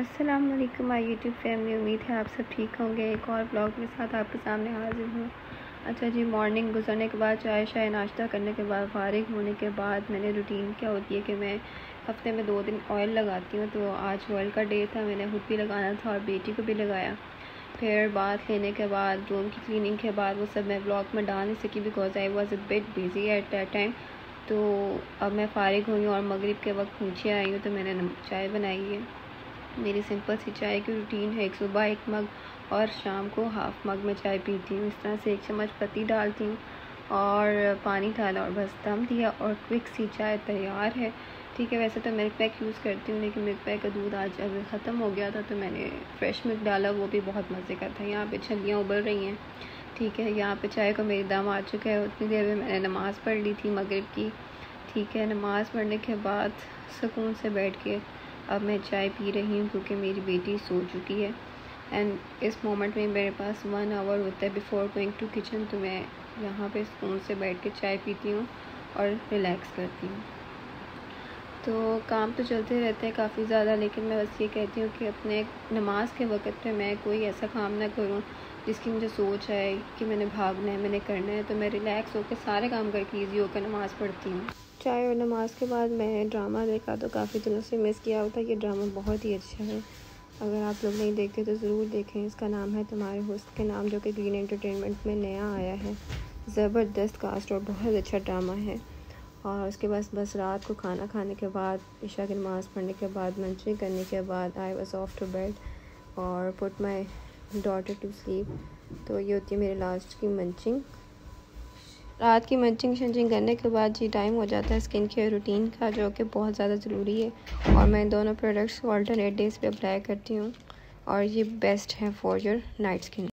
अस्सलाम वालेकुम my YouTube family. उम्मीद है आप सब ठीक होंगे। एक और ब्लॉग के साथ आपके सामने हाजिर हूँ। अच्छा जी मॉर्निंग गुजरने के बाद चाय शाय नाश्ता करने के बाद, फारिग होने के बाद मैंने रूटीन क्या होती है कि मैं हफ़्ते में दो दिन ऑयल लगाती हूँ तो आज ऑयल का डे था। मैंने खुद भी लगाना था और बेटी को भी लगाया। फिर बात लेने के बाद रूम की क्लीनिंग के बाद, वो सब मैं ब्लॉग में डाल नहीं सकी because I was a bit busy at that time तो अब मैं फारिग हुई हूँ और मगरिब के वक्त नीचे आई हूँ तो मैंने चाय बनाई है। मेरी सिंपल सी चाय की रूटीन है। एक सुबह एक मग और शाम को हाफ़ मग में चाय पीती हूँ। इस तरह से एक चम्मच पत्ती डालती हूँ और पानी डाला और बस दम दिया और क्विक सी चाय तैयार है। ठीक है, वैसे तो मिल्क पैक यूज़ करती हूँ, लेकिन मिल्क पैक का दूध आज अब ख़त्म हो गया था तो मैंने फ्रेश मिल्क डाला। वो भी बहुत मज़े का था। यहाँ पे छलियाँ उबल रही हैं। ठीक है, यहाँ पे चाय का मेरी दम आ चुका है। उतनी देर में मैंने नमाज़ पढ़ ली थी मगरब की। ठीक है, नमाज़ पढ़ने के बाद सुकून से बैठ के अब मैं चाय पी रही हूँ क्योंकि मेरी बेटी सो चुकी है। एंड इस मोमेंट में मेरे पास वन आवर होता है। बिफ़ोर गोइंग टू किचन तो मैं यहाँ पे सुकून से बैठ के चाय पीती हूँ और रिलैक्स करती हूँ। तो काम तो चलते रहते हैं काफ़ी ज़्यादा, लेकिन मैं बस ये कहती हूँ कि अपने नमाज़ के वक्त पे मैं कोई ऐसा काम ना करूँ जिसकी मुझे सोच है कि मैंने भागना है, मैंने करना है। तो मैं रिलैक्स होकर सारे काम करके ईजी होकर नमाज़ पढ़ती हूँ। चाय और नमाज़ के बाद मैं ड्रामा देखा तो काफ़ी दिनों से मिस किया हुआ था ये ड्रामा बहुत ही अच्छा है। अगर आप लोग नहीं देखते तो ज़रूर देखें। इसका नाम है तुम्हारे होस्ट के नाम, जो कि ग्रीन एंटरटेनमेंट में नया आया है। ज़बरदस्त कास्ट और बहुत अच्छा ड्रामा है। और उसके बाद बस रात को खाना खाने के बाद, ईशा की नमाज़ पढ़ने के बाद मंचिंग करने के बाद I was off to bed और put my daughter to sleep तो ये होती है मेरे लास्ट की मंचिंग। रात की मंचिंग शंचिंग करने के बाद जी टाइम हो जाता है स्किन केयर रूटीन का, जो कि बहुत ज़्यादा ज़रूरी है। और मैं दोनों प्रोडक्ट्स को अल्टरनेट डेज़ पे अप्लाई करती हूँ। और ये बेस्ट है फॉर योर नाइट स्किन